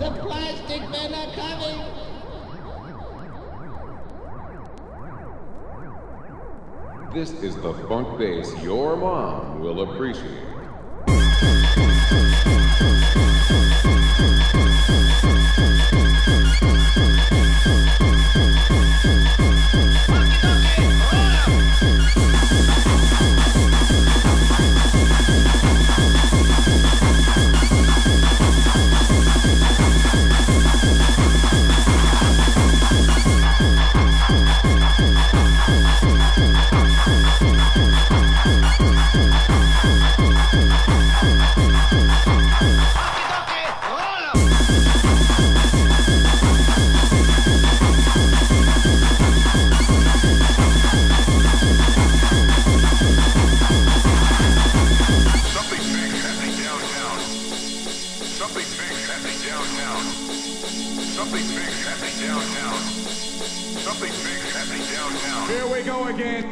The plastic men are coming! This is the funk bass your mom will appreciate. Downtown. Something big happening downtown. Something big happening downtown. Here we go again.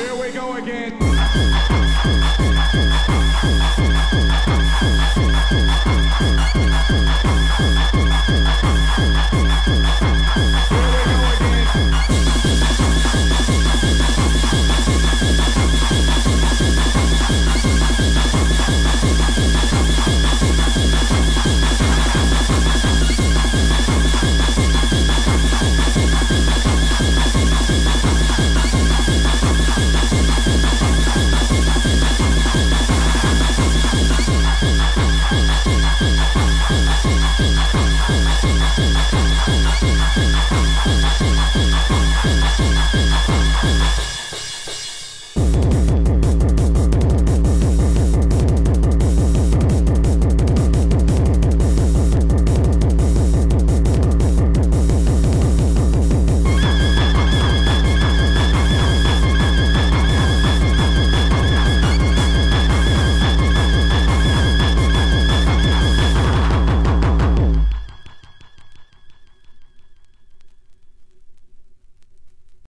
Here we go again.